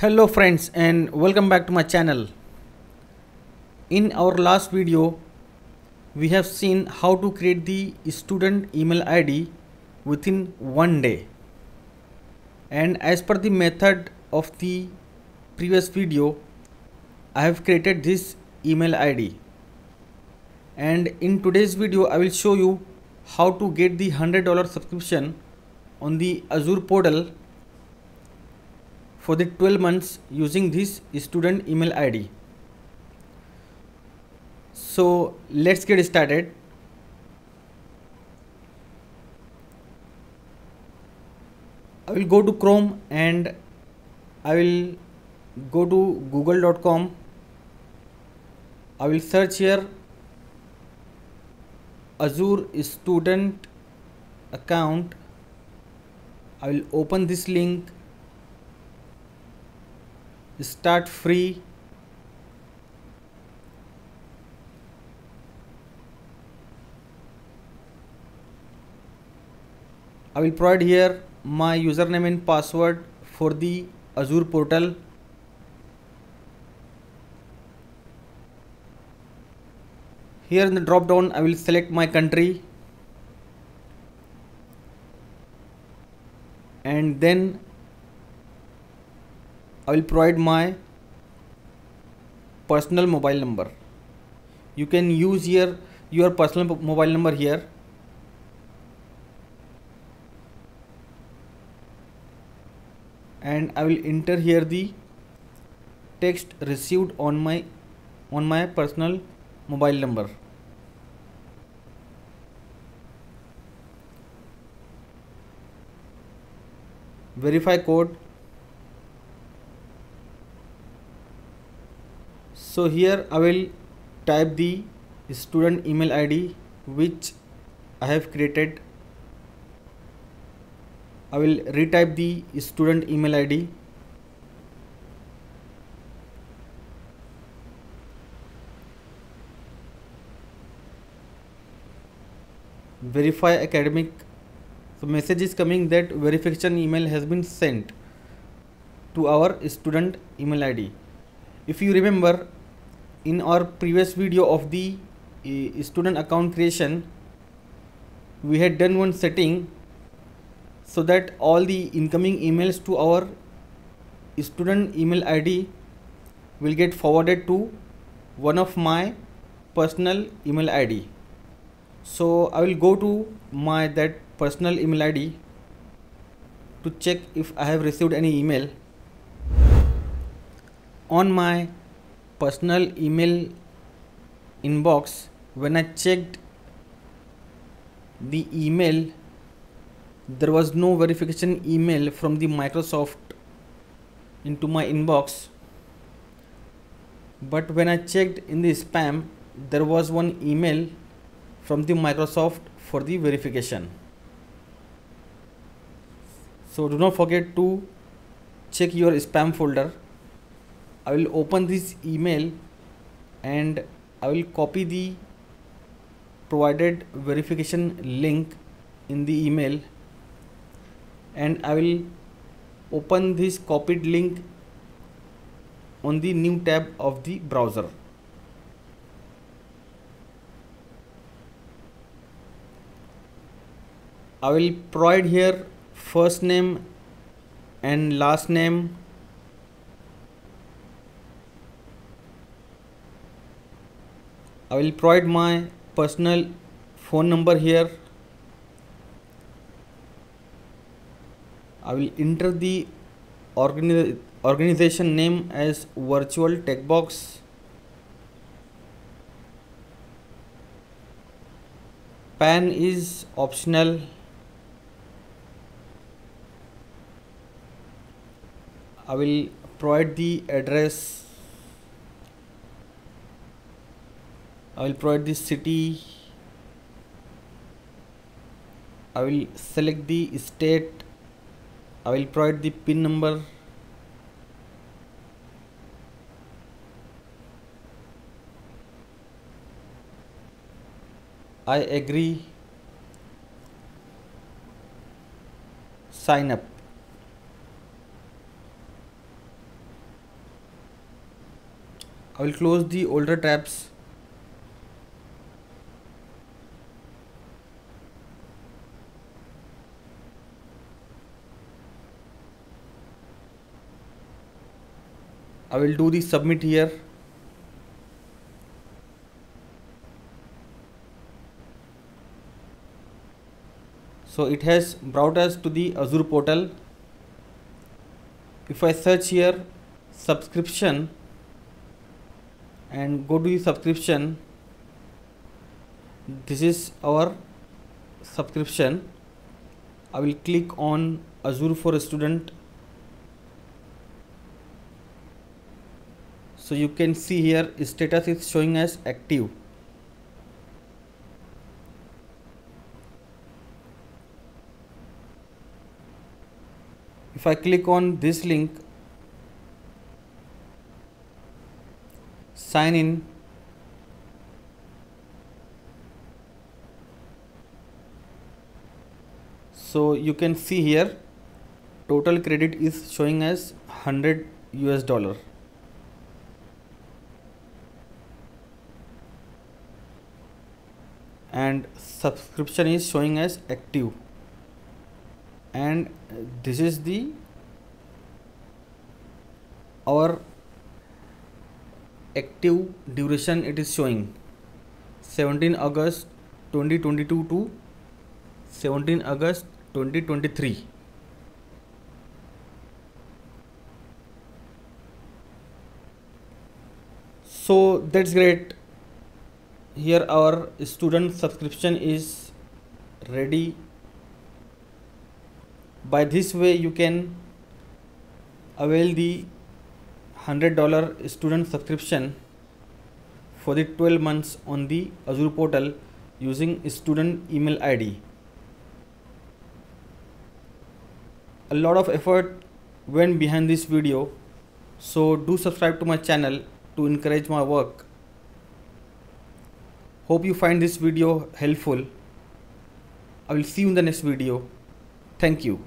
Hello friends and welcome back to my channel. In our last video we have seen how to create the student email ID within one day and as per the method of the previous video I have created this email ID and in today's video I will show you how to get the $100 subscription on the Azure portal for the 12 months using this student email ID. So let's get started. I will go to Chrome and I will go to google.com. I will search here Azure student account. I will open this link start free. I will provide here my username and password for the Azure portal. Here in the drop down I will select my country. And then I will provide my personal mobile number. You can use here your personal mobile number here. And I will enter here the text received on my on my personal mobile number. Verify code so here I will type the student email ID which I have created. I will retype the student email ID verify academic. So message is coming that verification email has been sent to our student email id if you remember in our previous video of the uh, student account creation we had done one setting so that all the incoming emails to our student email id will get forwarded to one of my personal email id so i will go to my that personal email id to check if i have received any email on my personal email inbox when i checked the email there was no verification email from the microsoft into my inbox. But when i checked in the spam there was one email from the microsoft for the verification. So do not forget to check your spam folder I will open this email and I will copy the provided verification link in the email and I will open this copied link on the new tab of the browser. I will provide here first name and last name I will provide my personal phone number here. I will enter the organi organization name as virtual tech box. PAN is optional. I will provide the address I will provide the city. I will select the state. I will provide the pin number. I agree. Sign up. I will close the older tabs I will do the submit here. So it has brought us to the Azure portal. If I search here subscription and go to the subscription. This is our subscription. I will click on Azure for a student so you can see here status is showing as active. If I click on this link sign in so you can see here total credit is showing as 100 US dollar and subscription is showing as active. And this is the our active duration it is showing. 17 August 2022 to 17 August 2023 so that's great here our student subscription is ready by this way you can avail the $100 student subscription for the 12 months on the Azure portal using student email ID. A lot of effort went behind this video so do subscribe to my channel to encourage my work Hope you find this video helpful. I will see you in the next video. Thank you.